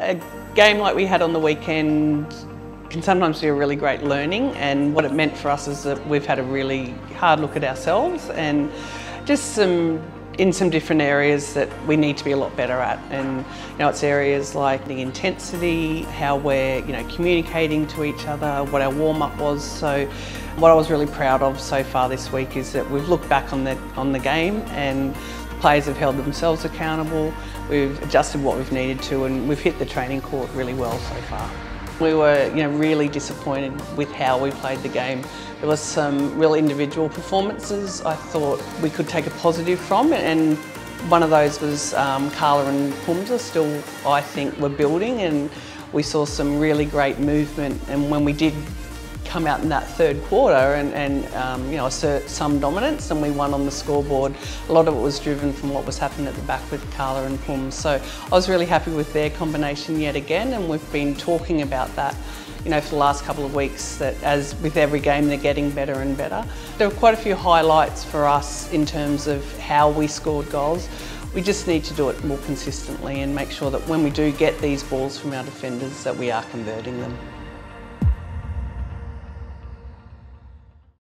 A game like we had on the weekend can sometimes be a really great learning and what it meant for us is that we've had a really hard look at ourselves and just some in some different areas that we need to be a lot better at. And you know it's areas like the intensity how we're you know communicating to each other what our warm-up was. So what I was really proud of so far this week is that we've looked back on the on the game and players have held themselves accountable. We've adjusted what we've needed to and we've hit the training court really well so far. We were you know, really disappointed with how we played the game. There was some real individual performances I thought we could take a positive from and one of those was um, Karla and Phumza still I think were building and we saw some really great movement. And when we did come out in that third quarter and, and um, you know assert some dominance and we won on the scoreboard. A lot of it was driven from what was happening at the back with Karla and Phum. So I was really happy with their combination yet again and we've been talking about that you know, for the last couple of weeks that as with every game they're getting better and better. There were quite a few highlights for us in terms of how we scored goals. We just need to do it more consistently and make sure that when we do get these balls from our defenders that we are converting them.